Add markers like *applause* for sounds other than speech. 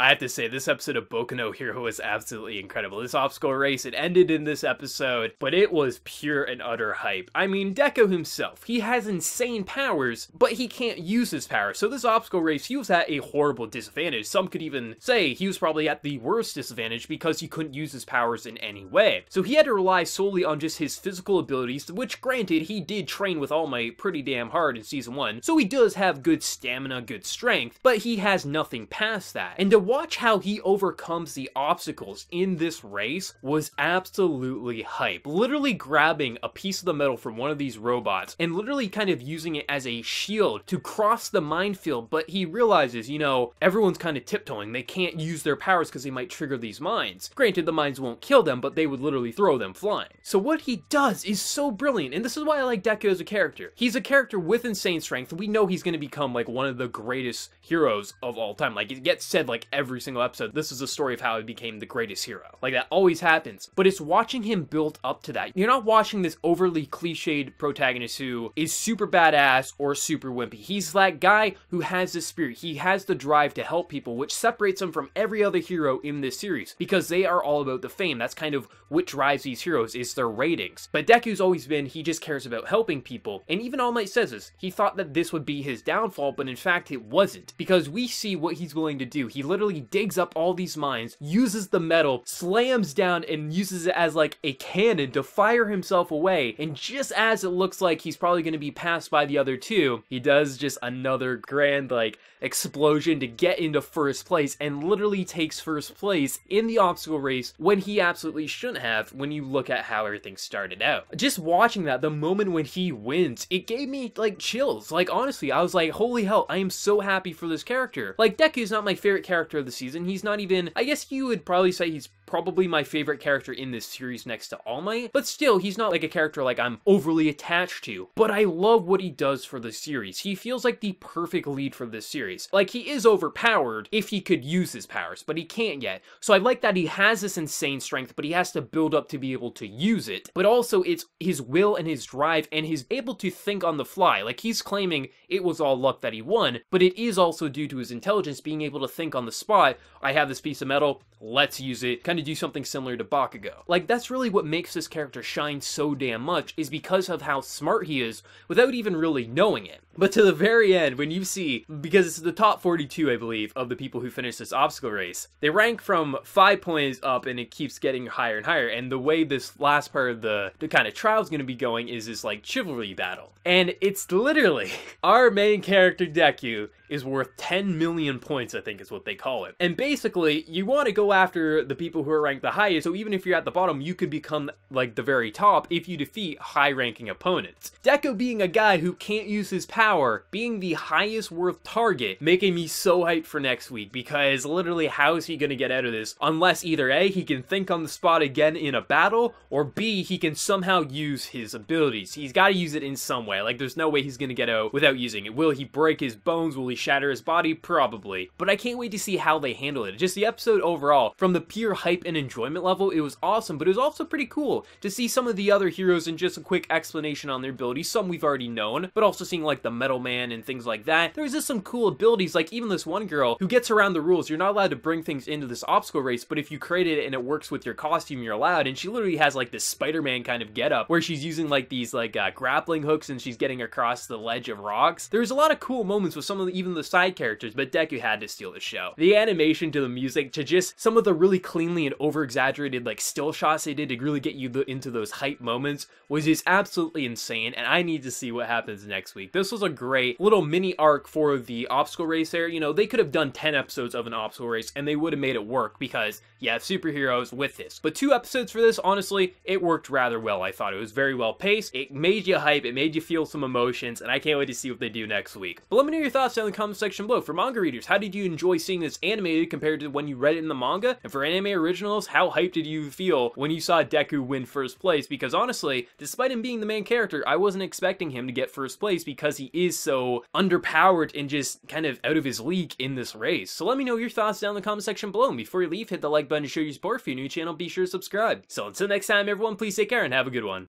I have to say, this episode of Boku no Hero was absolutely incredible. This obstacle race, it ended in this episode, but it was pure and utter hype. I mean, Deku himself, he has insane powers, but he can't use his power. So this obstacle race, he was at a horrible disadvantage. Some could even say he was probably at the worst disadvantage because he couldn't use his powers in any way. So he had to rely solely on just his physical abilities, which granted, he did train with All Might pretty damn hard in season 1, so he does have good stamina, good strength, but he has nothing past that. And to watch how he overcomes the obstacles in this race was absolutely hype. Literally grabbing a piece of the metal from one of these robots and literally kind of using it as a shield to cross the minefield, but he realizes, you know, everyone's kind of tiptoeing. They can't use their powers because they might trigger these mines. Granted, the mines won't kill them, but they would literally throw them flying. So what he does is so brilliant, and this is why I like Deku as a character. He's a character with insane strength. We know he's going to become like one of the greatest heroes of all time. Like it gets said like every single episode, this is a story of how he became the greatest hero. Like that always happens. But it's watching him build up to that. You're not watching this overly cliched protagonist who is super badass or super wimpy. He's that guy who has the spirit. He has the drive to help people, which separates him from every other hero in this series because they are all about the fame. That's kind of what drives these heroes is their ratings. But Deku's always been he just cares about helping people. And even All Might says this. He thought that this would be his downfall, but in fact it wasn't because we see what he's willing to do. He literally digs up all these mines, uses the metal, slams down and uses it as like a cannon to fire himself away. And just as it looks like he's probably going to be passed by the other two, he does just another grand like explosion to get into first place and literally takes first place in the obstacle race when he absolutely shouldn't have when you look at how everything started out. Just watching that, the moment when he wins, it gave me like chills. Like honestly, I was like, holy hell, I am so happy for this character. Like Deku is not my favorite character of the season. He's not even, I guess you would probably say he's probably my favorite character in this series next to All Might, but still, he's not like a character like I'm overly attached to. But I love what he does for the series. He feels like the perfect lead for this series. Like, he is overpowered if he could use his powers, but he can't yet. So I like that he has this insane strength, but he has to build up to be able to use it. But also, it's his will and his drive, and he's able to think on the fly. Like, he's claiming it was all luck that he won, but it is also due to his intelligence being able to think on the spot. I have this piece of metal, let's use it. Kind of do something similar to Bakugo. Like, that's really what makes this character shine so damn much, is because of how smart he is without even really knowing it. But to the very end, when you see, because it's the top 42, I believe, of the people who finish this obstacle race, they rank from 5 points up and it keeps getting higher and higher. And the way this last part of the, the kind of trial is going to be going is this, like, chivalry battle. And it's literally *laughs* our main character, Deku, is worth 10 million points, I think is what they call it. And basically, you want to go after the people who are ranked the highest, so even if you're at the bottom, you could become like the very top if you defeat high ranking opponents. Deku being a guy who can't use his power, being the highest worth target, making me so hyped for next week because literally how is he going to get out of this unless either A, he can think on the spot again in a battle, or B, he can somehow use his abilities. He's got to use it in some way. Like there's no way he's going to get out without using it. Will he break his bones? Will he shatter his body? Probably. But I can't wait to see how they handle it. Just the episode overall, from the pure hype and enjoyment level, it was awesome, but it was also pretty cool to see some of the other heroes and just a quick explanation on their abilities. Some we've already known, but also seeing like the Metal Man and things like that. There's just some cool abilities, like even this one girl who gets around the rules. You're not allowed to bring things into this obstacle race, but if you create it and it works with your costume, you're allowed. And she literally has like this Spider-Man kind of getup where she's using like these like uh, grappling hooks and she's getting across the ledge of rocks. There's a lot of cool moments with some of the, even the side characters, but Deku had to steal the show. The animation to the music, to just some of the really cleanly and over exaggerated like still shots they did to really get you the, into those hype moments was just absolutely insane. And I need to see what happens next week. This was a great little mini arc for the obstacle race there. You know, they could have done 10 episodes of an obstacle race and they would have made it work because you have superheroes with this. But two episodes for this, honestly, it worked rather well. I thought it was very well paced. It made you hype. It made you feel some emotions. And I can't wait to see what they do next week. But let me know your thoughts down in the comment section below. For manga readers, how did you enjoy seeing this animated compared to when you read it in the manga? And for anime originals, how hyped did you feel when you saw Deku win first place? Because honestly, despite him being the main character, I wasn't expecting him to get first place because he is so underpowered and just kind of out of his league in this race. So let me know your thoughts down in the comment section below. And before you leave, hit the like button to show your support. for you're new channel, be sure to subscribe. So until next time, everyone, please take care and have a good one.